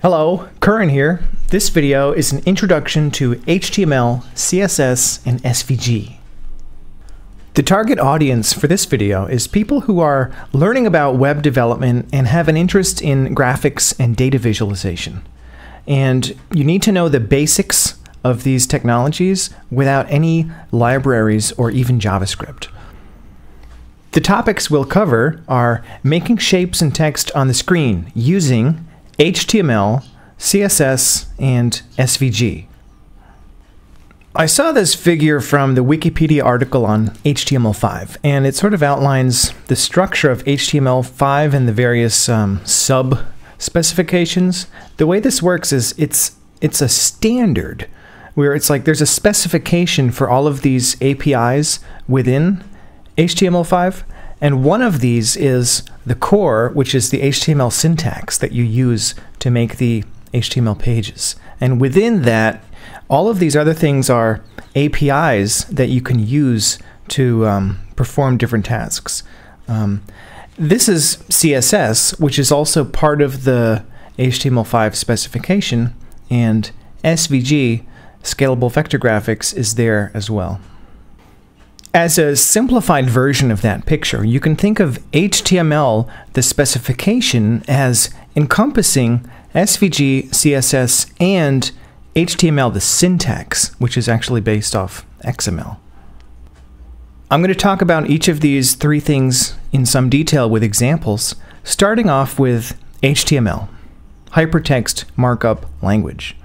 Hello, Curran here. This video is an introduction to HTML, CSS, and SVG. The target audience for this video is people who are learning about web development and have an interest in graphics and data visualization. And you need to know the basics of these technologies without any libraries or even JavaScript. The topics we'll cover are making shapes and text on the screen using HTML, CSS, and SVG. I saw this figure from the Wikipedia article on HTML5, and it sort of outlines the structure of HTML5 and the various um, sub specifications. The way this works is it's it's a standard where it's like there's a specification for all of these APIs within HTML5, and one of these is the core, which is the HTML syntax that you use to make the HTML pages. And within that, all of these other things are APIs that you can use to um, perform different tasks. Um, this is CSS, which is also part of the HTML5 specification, and SVG, Scalable Vector Graphics, is there as well. As a simplified version of that picture, you can think of HTML, the specification, as encompassing SVG, CSS, and HTML, the syntax, which is actually based off XML. I'm going to talk about each of these three things in some detail with examples, starting off with HTML, Hypertext Markup Language.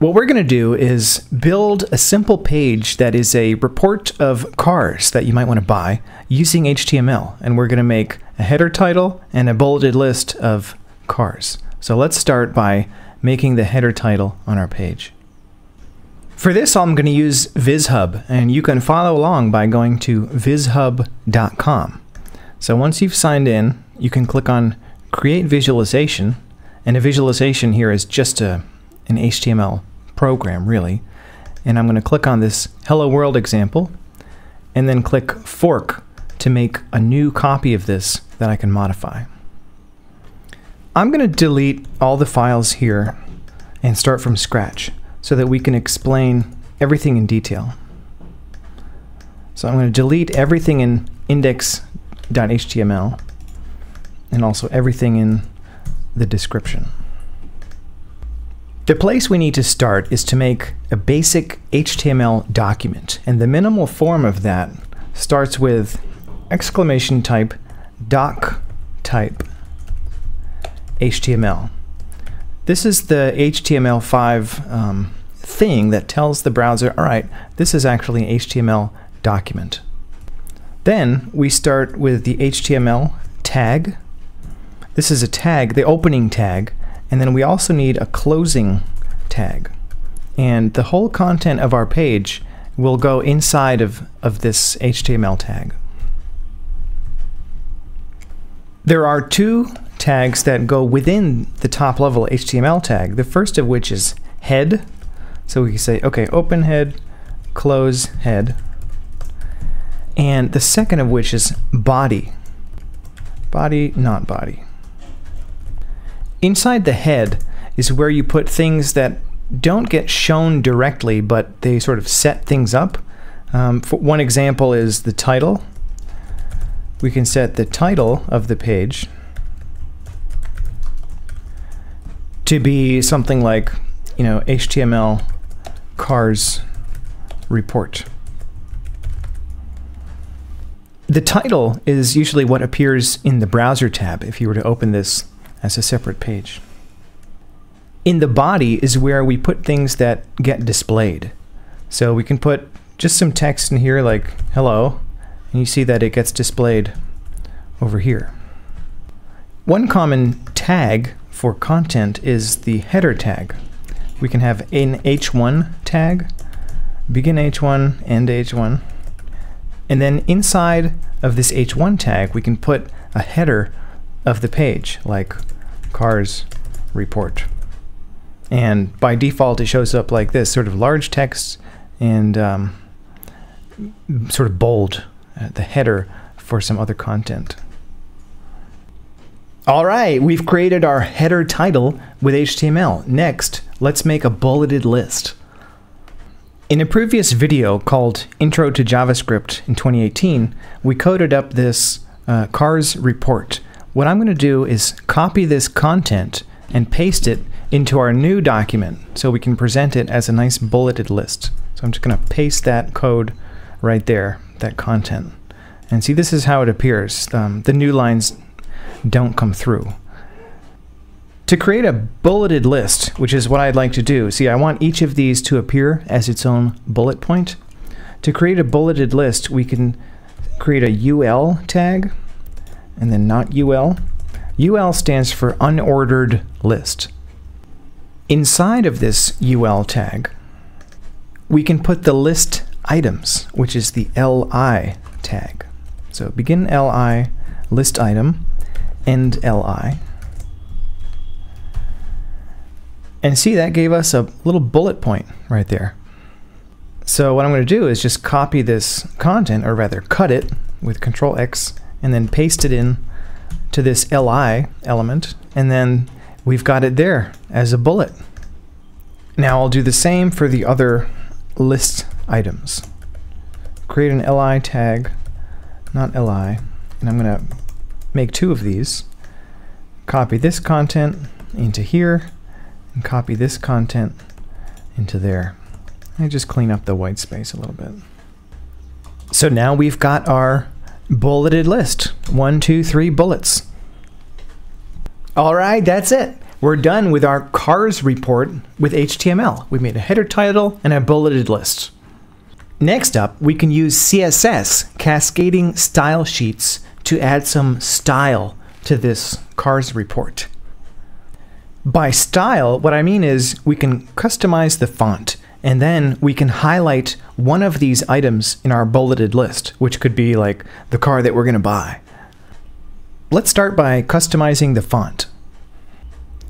What we're going to do is build a simple page that is a report of cars that you might want to buy using HTML. And we're going to make a header title and a bulleted list of cars. So let's start by making the header title on our page. For this, I'm going to use VizHub, and you can follow along by going to vizhub.com. So once you've signed in, you can click on Create Visualization, and a visualization here is just a, an HTML program, really. And I'm going to click on this Hello World example, and then click Fork to make a new copy of this that I can modify. I'm going to delete all the files here and start from scratch so that we can explain everything in detail. So I'm going to delete everything in index.html and also everything in the description. The place we need to start is to make a basic HTML document, and the minimal form of that starts with exclamation type doc type HTML. This is the HTML5 um, thing that tells the browser, all right, this is actually an HTML document. Then we start with the HTML tag. This is a tag, the opening tag, and then we also need a closing tag. And the whole content of our page will go inside of, of this HTML tag. There are two tags that go within the top level HTML tag. The first of which is head. So we can say, okay, open head, close head. And the second of which is body. Body, not body. Inside the head is where you put things that don't get shown directly, but they sort of set things up. Um, one example is the title. We can set the title of the page to be something like, you know, HTML cars report. The title is usually what appears in the browser tab if you were to open this as a separate page. In the body is where we put things that get displayed. So we can put just some text in here like hello, and you see that it gets displayed over here. One common tag for content is the header tag. We can have an h1 tag, begin h1, end h1, and then inside of this h1 tag we can put a header of the page like cars report. And by default, it shows up like this, sort of large text and um, sort of bold, uh, the header for some other content. All right, we've created our header title with HTML. Next, let's make a bulleted list. In a previous video called Intro to JavaScript in 2018, we coded up this uh, cars report. What I'm going to do is copy this content and paste it into our new document so we can present it as a nice bulleted list. So I'm just going to paste that code right there, that content. And see, this is how it appears. Um, the new lines don't come through. To create a bulleted list, which is what I'd like to do, see, I want each of these to appear as its own bullet point. To create a bulleted list, we can create a UL tag and then not UL. UL stands for unordered list. Inside of this UL tag, we can put the list items, which is the LI tag. So begin LI, list item, end LI. And see, that gave us a little bullet point right there. So what I'm going to do is just copy this content, or rather cut it with Control X, and then paste it in to this li element, and then we've got it there as a bullet. Now I'll do the same for the other list items. Create an li tag, not li, and I'm going to make two of these. Copy this content into here, and copy this content into there. And just clean up the white space a little bit. So now we've got our bulleted list. One, two, three bullets. All right, that's it. We're done with our cars report with HTML. We made a header title and a bulleted list. Next up, we can use CSS, cascading style sheets, to add some style to this cars report. By style, what I mean is we can customize the font and then we can highlight one of these items in our bulleted list, which could be like the car that we're going to buy. Let's start by customizing the font.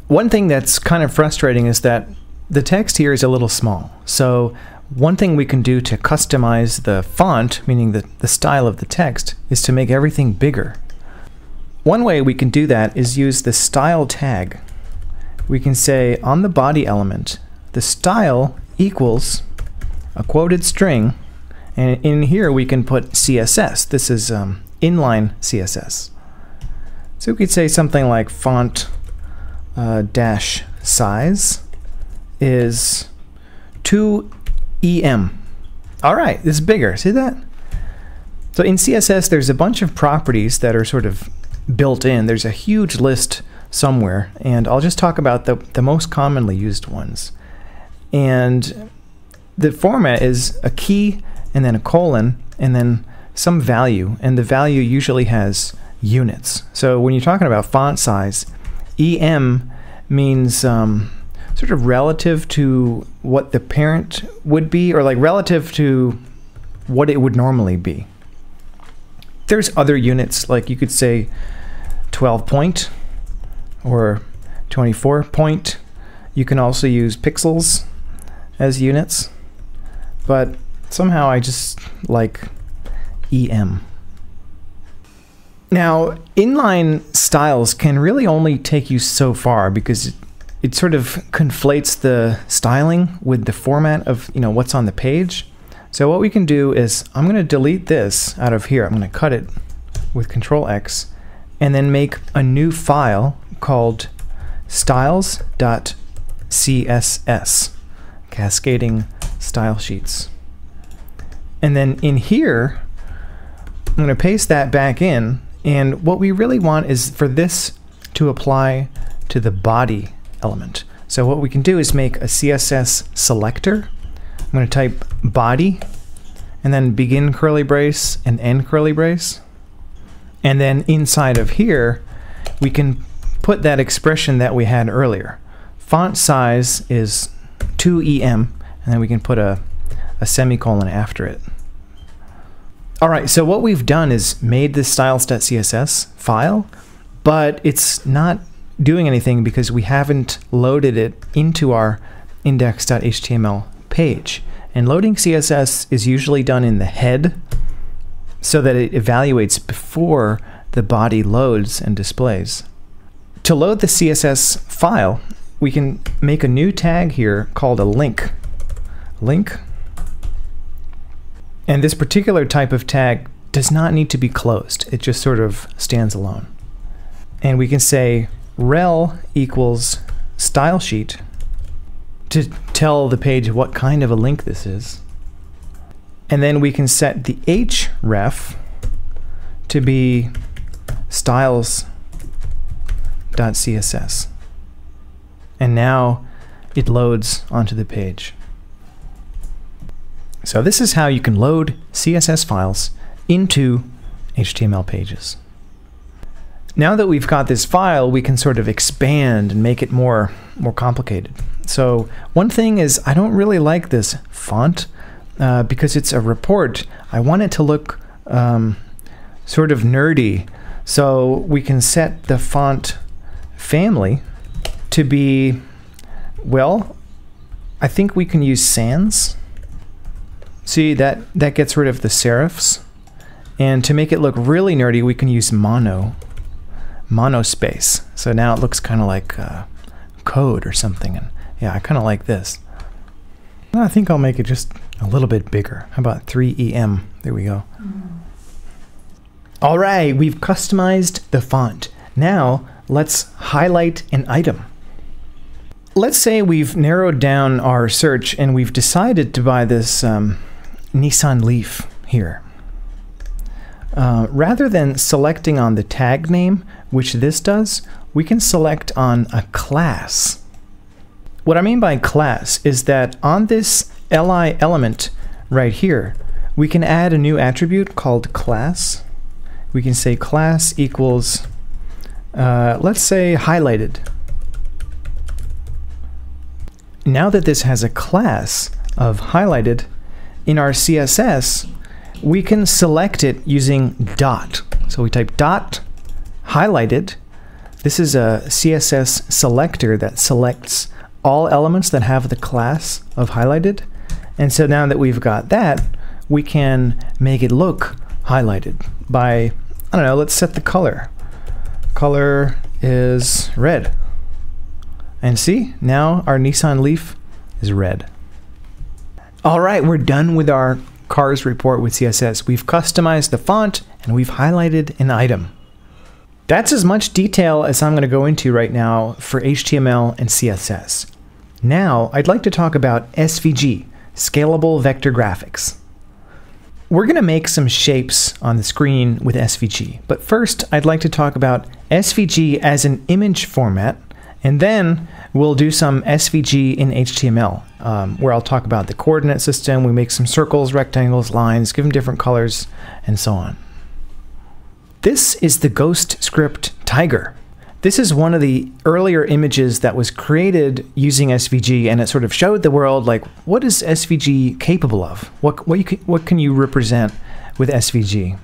One thing that's kind of frustrating is that the text here is a little small. So one thing we can do to customize the font, meaning the, the style of the text, is to make everything bigger. One way we can do that is use the style tag. We can say on the body element, the style equals a quoted string, and in here we can put CSS. This is um, inline CSS. So we could say something like font uh, dash size is 2 EM. All right, this is bigger. See that? So in CSS, there's a bunch of properties that are sort of built in. There's a huge list somewhere, and I'll just talk about the, the most commonly used ones. And the format is a key and then a colon and then some value, and the value usually has units. So when you're talking about font size, EM means um, sort of relative to what the parent would be, or like relative to what it would normally be. There's other units, like you could say 12 point or 24 point. You can also use pixels as units, but somehow I just like EM. Now, inline styles can really only take you so far because it, sort of conflates the styling with the format of you know what's on the page. So what we can do is I'm going to delete this out of here. I'm going to cut it with Control X and then make a new file called styles.css cascading style sheets. And then in here, I'm going to paste that back in. And what we really want is for this to apply to the body element. So what we can do is make a CSS selector. I'm going to type body and then begin curly brace and end curly brace. And then inside of here, we can put that expression that we had earlier. Font size is 2em, and then we can put a, a semicolon after it. All right, so what we've done is made this styles.css file, but it's not doing anything because we haven't loaded it into our index.html page. And loading CSS is usually done in the head so that it evaluates before the body loads and displays. To load the CSS file, we can make a new tag here called a link. Link. And this particular type of tag does not need to be closed. It just sort of stands alone. And we can say rel equals style sheet to tell the page what kind of a link this is. And then we can set the href to be styles.css. And now it loads onto the page. So this is how you can load CSS files into HTML pages. Now that we've got this file, we can sort of expand and make it more, more complicated. So one thing is I don't really like this font uh, because it's a report. I want it to look um, sort of nerdy. So we can set the font family to be, well, I think we can use sans. See, that, that gets rid of the serifs. And to make it look really nerdy, we can use mono, monospace. So now it looks kind of like uh, code or something. And yeah, I kind of like this. I think I'll make it just a little bit bigger. How about 3EM? There we go. Mm. All right, we've customized the font. Now let's highlight an item. Let's say we've narrowed down our search and we've decided to buy this um, Nissan Leaf here. Uh, rather than selecting on the tag name, which this does, we can select on a class. What I mean by class is that on this li element right here, we can add a new attribute called class we can say class equals, uh, let's say highlighted. Now that this has a class of highlighted, in our CSS, we can select it using dot. So we type dot highlighted. This is a CSS selector that selects all elements that have the class of highlighted. And so now that we've got that, we can make it look highlighted by, I don't know, let's set the color. Color is red. And see, now our Nissan Leaf is red. All right, we're done with our cars report with CSS. We've customized the font and we've highlighted an item. That's as much detail as I'm going to go into right now for HTML and CSS. Now, I'd like to talk about SVG, Scalable Vector Graphics. We're going to make some shapes on the screen with SVG, but first I'd like to talk about SVG as an image format, and then we'll do some SVG in HTML, um, where I'll talk about the coordinate system, we make some circles, rectangles, lines, give them different colors, and so on. This is the Ghostscript Tiger. This is one of the earlier images that was created using SVG, and it sort of showed the world like what is SVG capable of? What what you can, what can you represent with SVG?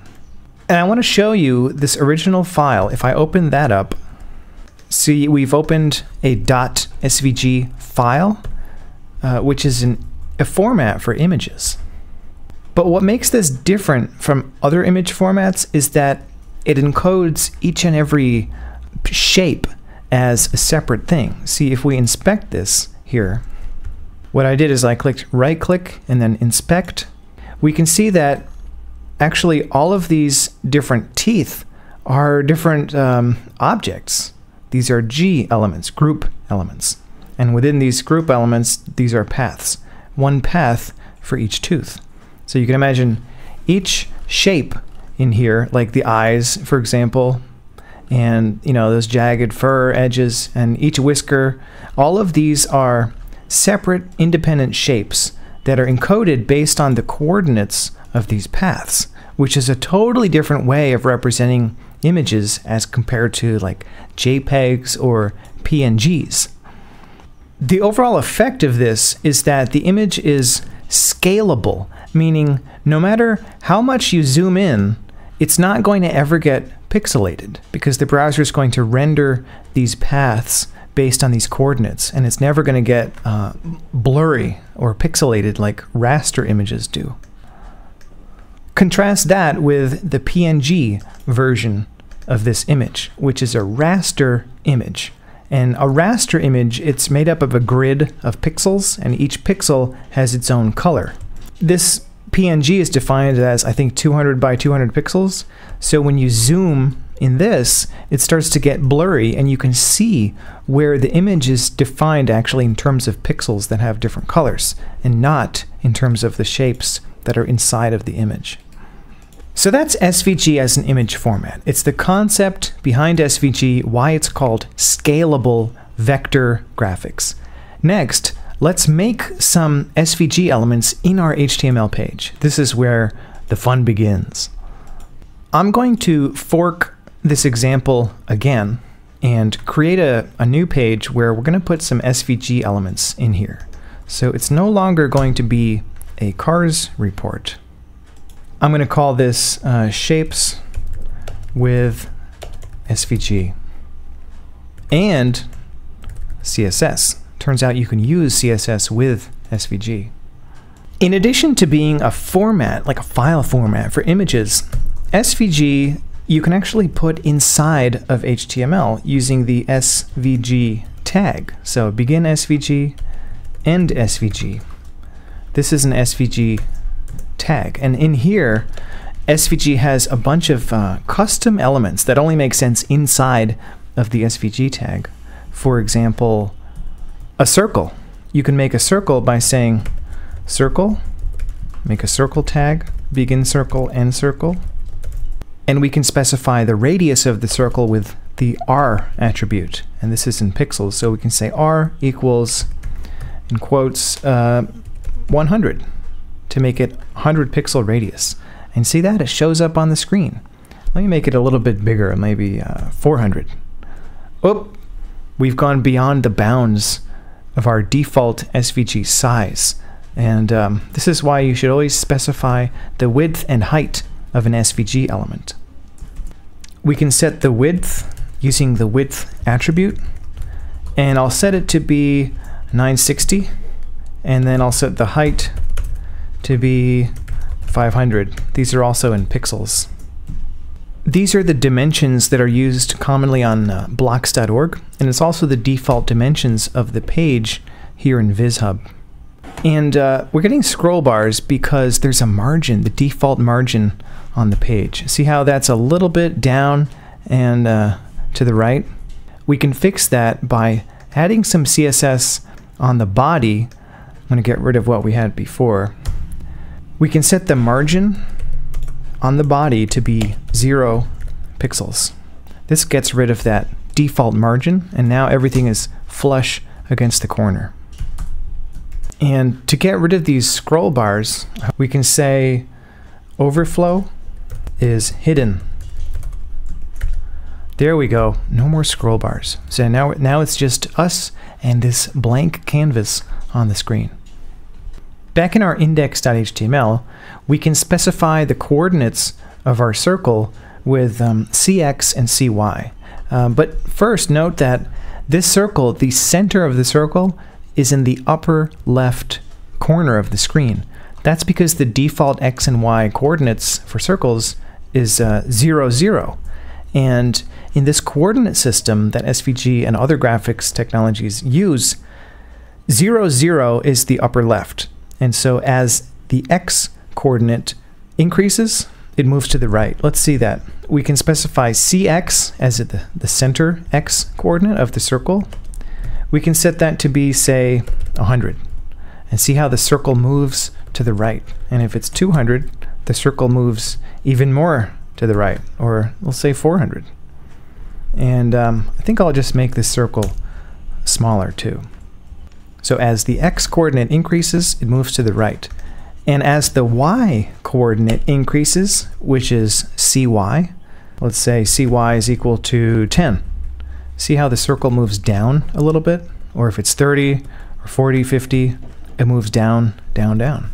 And I want to show you this original file. If I open that up, see we've opened a .svg file, uh, which is an, a format for images. But what makes this different from other image formats is that it encodes each and every shape as a separate thing. See, if we inspect this here, what I did is I clicked right click and then inspect. We can see that actually all of these different teeth are different um, objects. These are G elements, group elements. And within these group elements, these are paths. One path for each tooth. So you can imagine each shape in here, like the eyes, for example, and you know those jagged fur edges and each whisker all of these are separate independent shapes that are encoded based on the coordinates of these paths which is a totally different way of representing images as compared to like JPEGs or PNGs. The overall effect of this is that the image is scalable, meaning no matter how much you zoom in, it's not going to ever get pixelated because the browser is going to render these paths based on these coordinates and it's never going to get uh, blurry or pixelated like raster images do. Contrast that with the PNG version of this image, which is a raster image. And a raster image, it's made up of a grid of pixels, and each pixel has its own color. This PNG is defined as, I think, 200 by 200 pixels. So when you zoom in this, it starts to get blurry, and you can see where the image is defined actually in terms of pixels that have different colors, and not in terms of the shapes that are inside of the image. So that's SVG as an image format. It's the concept behind SVG, why it's called scalable vector graphics. Next, let's make some SVG elements in our HTML page. This is where the fun begins. I'm going to fork this example again and create a, a new page where we're going to put some SVG elements in here. So it's no longer going to be a cars report. I'm going to call this uh, shapes with SVG and CSS. Turns out you can use CSS with SVG. In addition to being a format, like a file format for images, SVG you can actually put inside of HTML using the SVG tag. So begin SVG, end SVG. This is an SVG tag. And in here, SVG has a bunch of uh, custom elements that only make sense inside of the SVG tag. For example, a circle. You can make a circle by saying circle, make a circle tag, begin circle, end circle. And we can specify the radius of the circle with the r attribute. And this is in pixels, so we can say r equals, in quotes, uh, 100 to make it 100 pixel radius. And see that? It shows up on the screen. Let me make it a little bit bigger, maybe uh, 400. Oh, we've gone beyond the bounds of our default SVG size. And um, this is why you should always specify the width and height of an SVG element. We can set the width using the width attribute, and I'll set it to be 960, and then I'll set the height to be 500. These are also in pixels. These are the dimensions that are used commonly on uh, bl.ocks.org, and it's also the default dimensions of the page here in VizHub. And uh, we're getting scroll bars because there's a margin, the default margin on the page. See how that's a little bit down and uh, to the right? We can fix that by adding some CSS on the body. I'm going to get rid of what we had before. We can set the margin on the body to be zero pixels. This gets rid of that default margin and now everything is flush against the corner. And to get rid of these scroll bars, we can say overflow is hidden. There we go. No more scroll bars. So now, now it's just us and this blank canvas on the screen. Back in our index.html, we can specify the coordinates of our circle with um, cx and cy. Um, but first, note that this circle, the center of the circle, is in the upper left corner of the screen. That's because the default x and y coordinates for circles is uh, 0, 0. And in this coordinate system that SVG and other graphics technologies use, 0, 0 is the upper left. And so as the x coordinate increases, it moves to the right. Let's see that. We can specify cx as the, the center x coordinate of the circle. We can set that to be, say, 100. And see how the circle moves to the right. And if it's 200, the circle moves even more to the right, or we'll say 400. And um, I think I'll just make this circle smaller too. So as the x coordinate increases, it moves to the right. And as the y coordinate increases, which is cy, let's say cy is equal to 10. See how the circle moves down a little bit? Or if it's 30 or 40, 50, it moves down, down, down.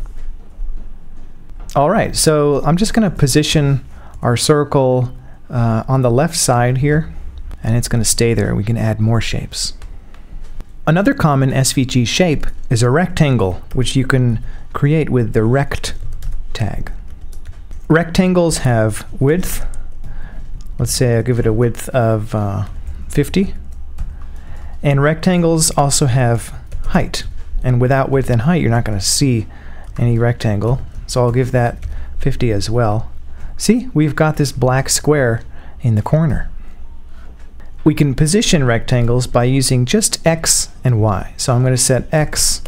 All right, so I'm just going to position our circle uh, on the left side here, and it's going to stay there. We can add more shapes. Another common SVG shape is a rectangle, which you can create with the rect tag. Rectangles have width, let's say I'll give it a width of uh, 50. And rectangles also have height. And without width and height, you're not going to see any rectangle. So I'll give that 50 as well. See, we've got this black square in the corner. We can position rectangles by using just x and y. So I'm going to set x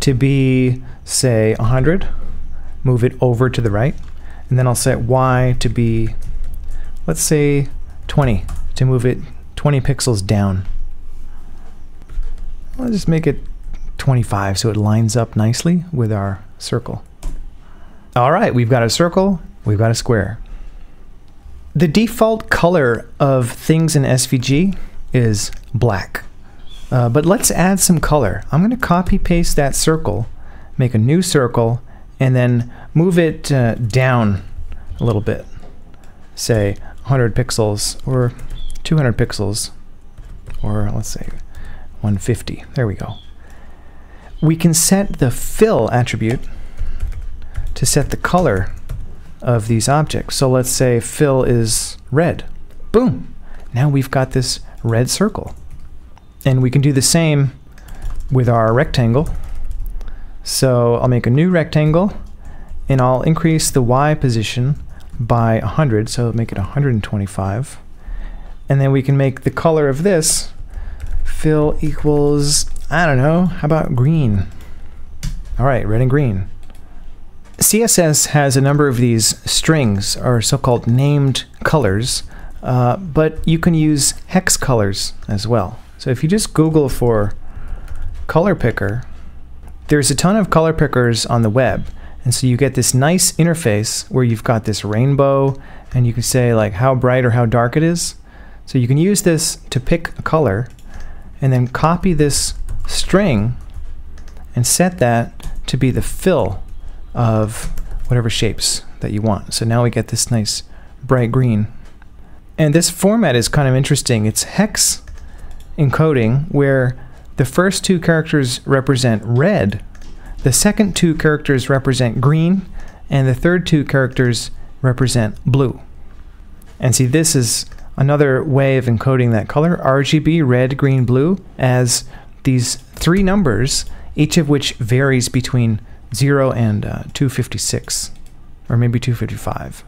to be, say, 100, move it over to the right, and then I'll set y to be, let's say, 20, to move it 20 pixels down. I'll just make it 25 so it lines up nicely with our circle. All right, we've got a circle, we've got a square. The default color of things in SVG is black. Uh, but let's add some color. I'm going to copy paste that circle, make a new circle, and then move it uh, down a little bit. Say 100 pixels or 200 pixels or let's say 150. There we go. We can set the fill attribute to set the color of these objects. So let's say fill is red. Boom! Now we've got this red circle. And we can do the same with our rectangle. So I'll make a new rectangle and I'll increase the Y position by 100, so make it 125. And then we can make the color of this fill equals, I don't know, how about green? All right, red and green. CSS has a number of these strings, or so-called named colors, uh, but you can use hex colors as well. So if you just Google for color picker, there's a ton of color pickers on the web. And so you get this nice interface where you've got this rainbow and you can say like how bright or how dark it is. So you can use this to pick a color and then copy this string and set that to be the fill of whatever shapes that you want. So now we get this nice bright green. And this format is kind of interesting. It's hex encoding where the first two characters represent red, the second two characters represent green, and the third two characters represent blue. And see, this is another way of encoding that color, RGB, red, green, blue, as these three numbers, each of which varies between 0 and uh, 256, or maybe 255.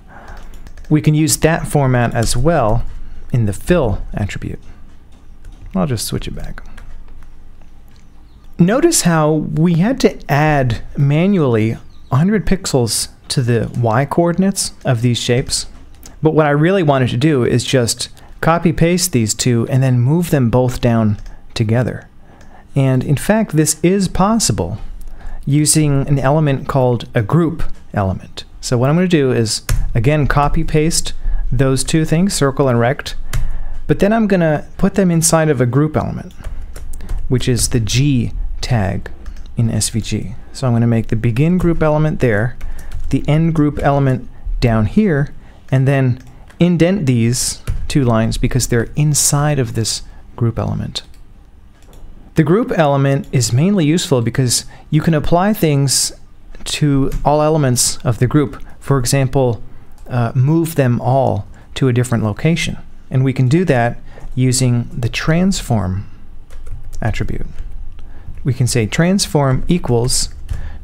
We can use that format as well in the fill attribute. I'll just switch it back. Notice how we had to add manually 100 pixels to the y coordinates of these shapes. But what I really wanted to do is just copy paste these two and then move them both down together. And in fact, this is possible using an element called a group element. So what I'm going to do is, again, copy paste those two things, circle and rect, but then I'm going to put them inside of a group element, which is the G tag in SVG. So I'm going to make the begin group element there, the end group element down here, and then indent these two lines because they're inside of this group element. The group element is mainly useful because you can apply things to all elements of the group. For example, uh, move them all to a different location. And we can do that using the transform attribute. We can say transform equals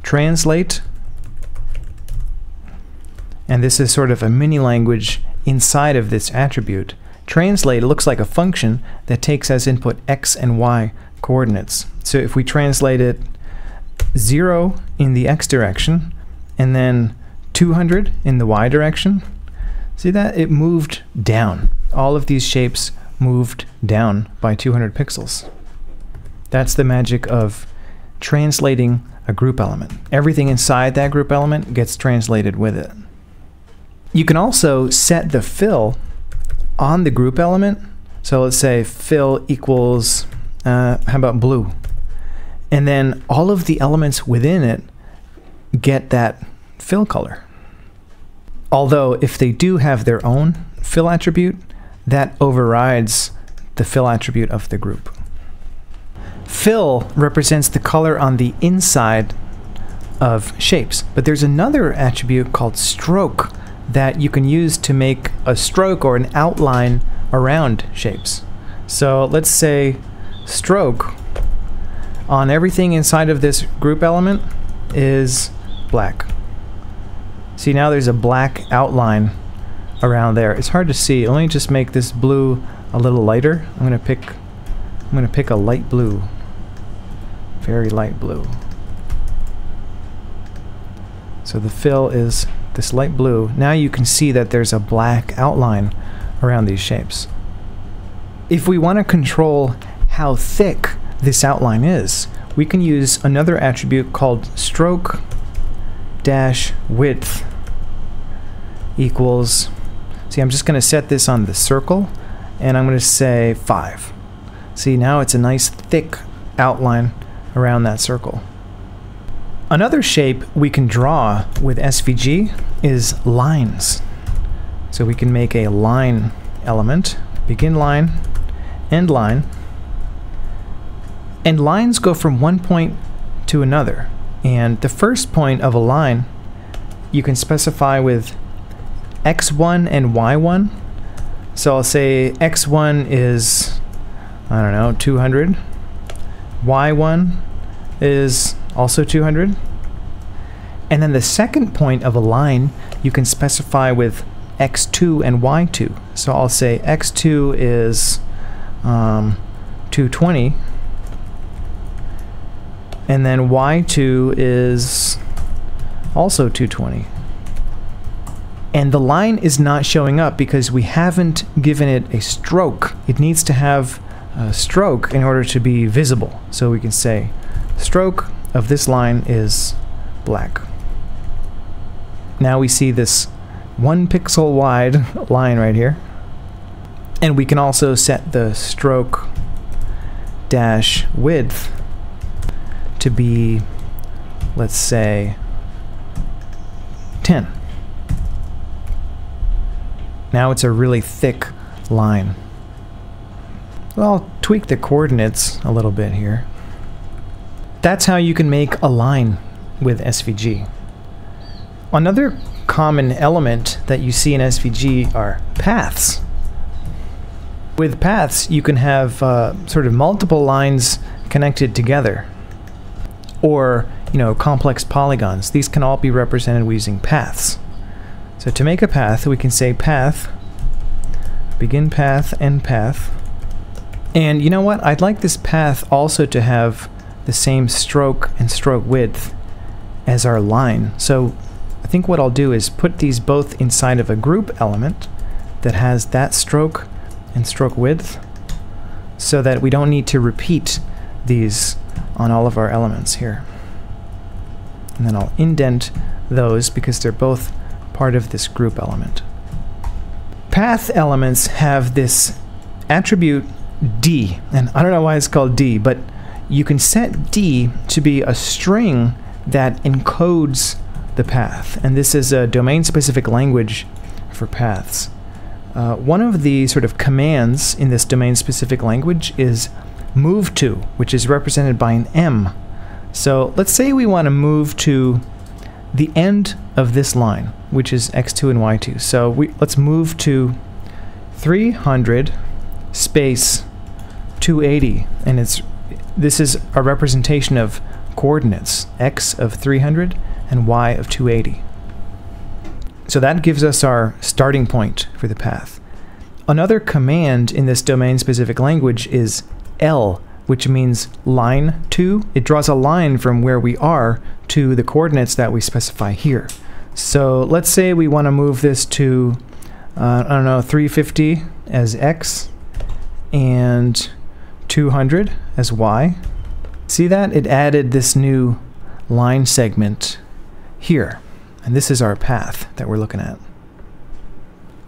translate, and this is sort of a mini language inside of this attribute. Translate looks like a function that takes as input x and y coordinates. So if we translate it 0 in the x direction and then 200 in the y direction, see that? It moved down all of these shapes moved down by 200 pixels. That's the magic of translating a group element. Everything inside that group element gets translated with it. You can also set the fill on the group element. So let's say fill equals, uh, how about blue? And then all of the elements within it get that fill color. Although if they do have their own fill attribute, that overrides the fill attribute of the group. Fill represents the color on the inside of shapes, but there's another attribute called stroke that you can use to make a stroke or an outline around shapes. So let's say stroke on everything inside of this group element is black. See now there's a black outline around there. It's hard to see. Let me just make this blue a little lighter. I'm gonna pick I'm gonna pick a light blue. Very light blue. So the fill is this light blue. Now you can see that there's a black outline around these shapes. If we want to control how thick this outline is, we can use another attribute called stroke dash width equals see I'm just going to set this on the circle and I'm going to say 5 see now it's a nice thick outline around that circle. Another shape we can draw with SVG is lines. So we can make a line element begin line end line and lines go from one point to another. And the first point of a line you can specify with x1 and y1. So I'll say x1 is, I don't know, 200. y1 is also 200. And then the second point of a line you can specify with x2 and y2. So I'll say x2 is um, 220 and then y2 is also 220. And the line is not showing up because we haven't given it a stroke. It needs to have a stroke in order to be visible. So we can say stroke of this line is black. Now we see this one pixel wide line right here. And we can also set the stroke dash width to be, let's say, 10. Now it's a really thick line. Well, I'll tweak the coordinates a little bit here. That's how you can make a line with SVG. Another common element that you see in SVG are paths. With paths, you can have uh, sort of multiple lines connected together or you know complex polygons. These can all be represented using paths. So to make a path, we can say path, begin path, end path. And you know what? I'd like this path also to have the same stroke and stroke width as our line. So I think what I'll do is put these both inside of a group element that has that stroke and stroke width so that we don't need to repeat these on all of our elements here. And then I'll indent those because they're both part of this group element. Path elements have this attribute D, and I don't know why it's called D, but you can set D to be a string that encodes the path, and this is a domain-specific language for paths. Uh, one of the sort of commands in this domain-specific language is move to, which is represented by an M. So let's say we want to move to the end of this line, which is x2 and y2. So we let's move to 300 space 280, and it's this is a representation of coordinates x of 300 and y of 280. So that gives us our starting point for the path. Another command in this domain-specific language is L, which means line to. It draws a line from where we are to the coordinates that we specify here. So let's say we want to move this to, uh, I don't know, 350 as x and 200 as y. See that? It added this new line segment here. And this is our path that we're looking at.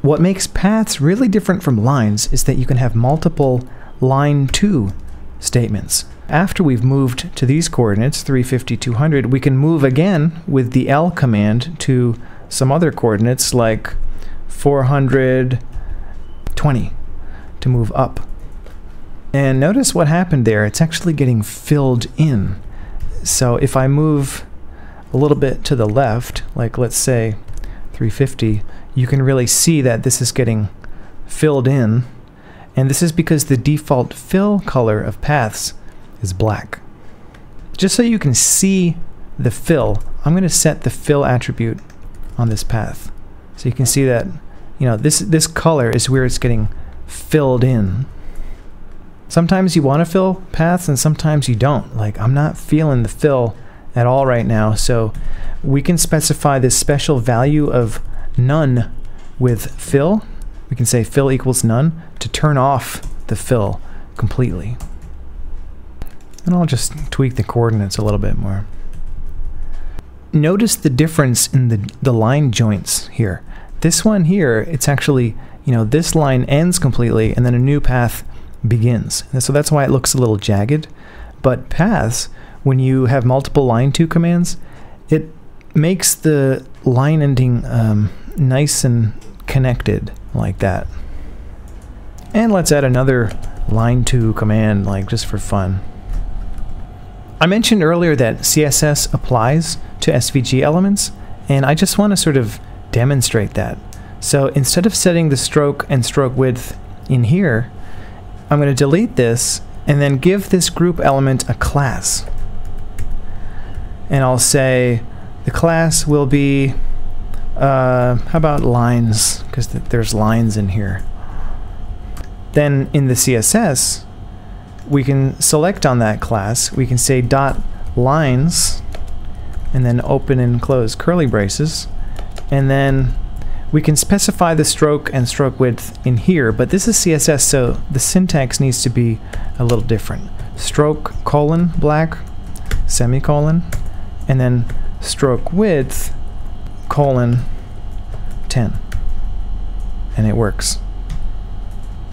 What makes paths really different from lines is that you can have multiple line to statements. After we've moved to these coordinates, 350, 200, we can move again with the L command to some other coordinates like 420 to move up. And notice what happened there. It's actually getting filled in. So if I move a little bit to the left, like let's say 350, you can really see that this is getting filled in. And this is because the default fill color of paths is black. Just so you can see the fill, I'm going to set the fill attribute on this path. So you can see that, you know, this, this color is where it's getting filled in. Sometimes you want to fill paths and sometimes you don't. Like I'm not feeling the fill at all right now. So we can specify this special value of none with fill. We can say fill equals none to turn off the fill completely. And I'll just tweak the coordinates a little bit more. Notice the difference in the, the line joints here. This one here, it's actually, you know, this line ends completely and then a new path begins. And so that's why it looks a little jagged. But paths, when you have multiple line to commands, it makes the line ending um, nice and connected like that. And let's add another line to command, like just for fun. I mentioned earlier that CSS applies to SVG elements, and I just want to sort of demonstrate that. So instead of setting the stroke and stroke width in here, I'm going to delete this and then give this group element a class. And I'll say the class will be, uh, how about lines? Because th there's lines in here. Then in the CSS, we can select on that class. We can say dot lines and then open and close curly braces. And then we can specify the stroke and stroke width in here, but this is CSS, so the syntax needs to be a little different. Stroke colon black semicolon, and then stroke width colon 10. And it works.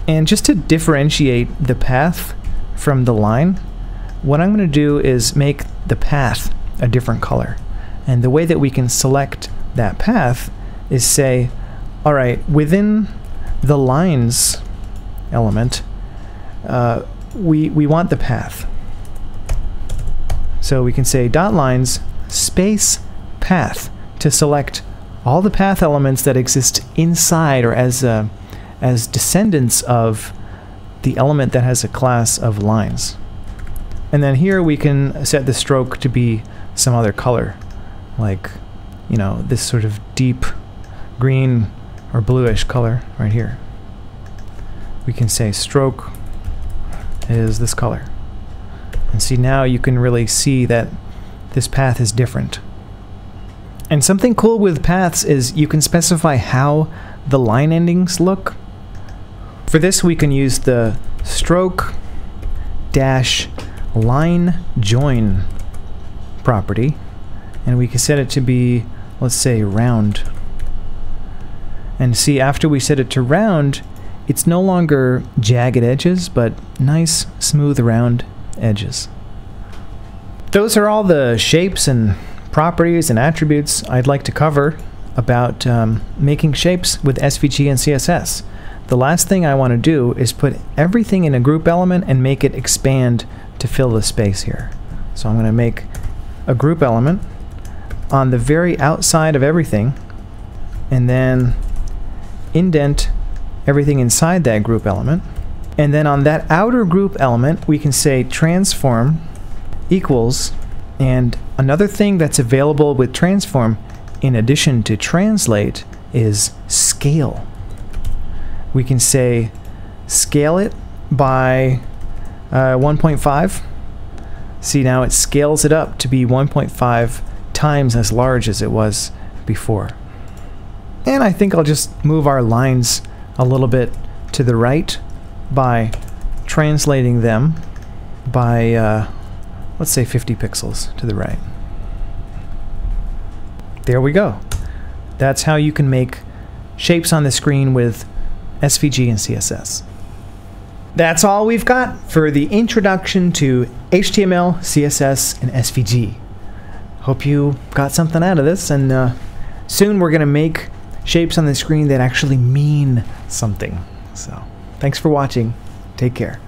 And just to differentiate the path from the line, what I'm going to do is make the path a different color. And the way that we can select that path is say, all right, within the lines element, uh, we, we want the path. So we can say dot lines space path to select all the path elements that exist inside or as, uh, as descendants of the element that has a class of lines. And then here we can set the stroke to be some other color, like, you know, this sort of deep green or bluish color right here. We can say stroke is this color. And see now you can really see that this path is different. And something cool with paths is you can specify how the line endings look. For this we can use the stroke dash line join property and we can set it to be let's say round and see, after we set it to round, it's no longer jagged edges, but nice, smooth, round edges. Those are all the shapes and properties and attributes I'd like to cover about um, making shapes with SVG and CSS. The last thing I want to do is put everything in a group element and make it expand to fill the space here. So I'm going to make a group element on the very outside of everything and then indent everything inside that group element. And then on that outer group element, we can say transform equals, and another thing that's available with transform in addition to translate is scale. We can say scale it by uh, 1.5. See now it scales it up to be 1.5 times as large as it was before. And I think I'll just move our lines a little bit to the right by translating them by, uh, let's say 50 pixels to the right. There we go. That's how you can make shapes on the screen with SVG and CSS. That's all we've got for the introduction to HTML, CSS, and SVG. Hope you got something out of this, and uh, soon we're going to make shapes on the screen that actually mean something. So, thanks for watching. Take care.